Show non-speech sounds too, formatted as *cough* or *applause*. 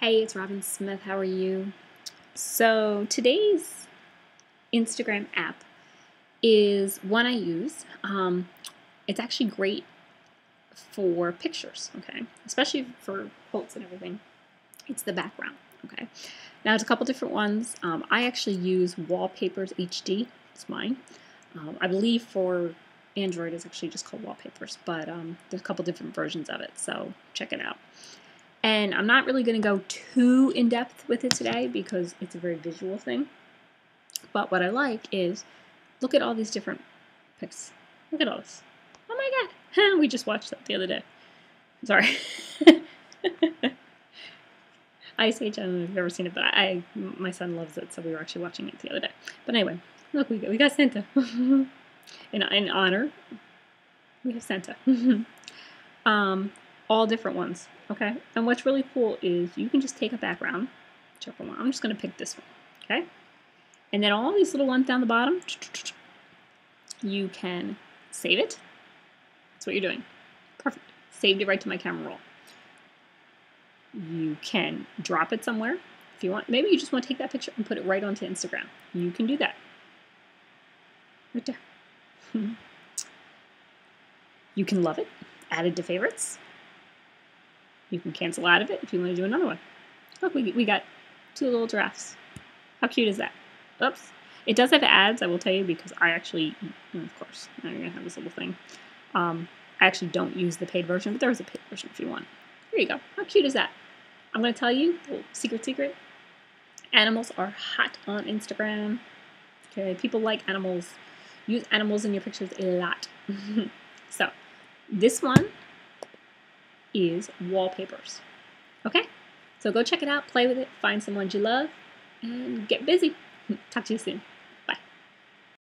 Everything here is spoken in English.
Hey, it's Robin Smith. How are you? So, today's Instagram app is one I use. Um, it's actually great for pictures, okay? Especially for quotes and everything. It's the background, okay? Now, it's a couple different ones. Um, I actually use Wallpapers HD. It's mine. Um, I believe for Android, it's actually just called Wallpapers, but um, there's a couple different versions of it, so check it out. And I'm not really going to go too in depth with it today because it's a very visual thing. But what I like is look at all these different pics. Look at all this. Oh my god. *laughs* we just watched that the other day. Sorry. *laughs* Ice Age, I don't know if you've ever seen it, but I, my son loves it, so we were actually watching it the other day. But anyway, look, we got, we got Santa. *laughs* in, in honor, we have Santa. um, all different ones. Okay, and what's really cool is you can just take a background, whichever one. I'm just going to pick this one. Okay, and then all these little ones down the bottom, you can save it. That's what you're doing. Perfect. Saved it right to my camera roll. You can drop it somewhere if you want. Maybe you just want to take that picture and put it right onto Instagram. You can do that. Right there. *laughs* you can love it. Add it to favorites you can cancel out of it if you want to do another one. Look, we, we got two little giraffes. How cute is that? Oops. It does have ads, I will tell you, because I actually, of course, I'm going to have this little thing. Um, I actually don't use the paid version, but there is a paid version if you want. Here you go. How cute is that? I'm going to tell you, secret secret, animals are hot on Instagram. Okay, people like animals. Use animals in your pictures a lot. *laughs* so, this one is wallpapers. Okay? So go check it out, play with it, find some ones you love, and get busy. *laughs* Talk to you soon.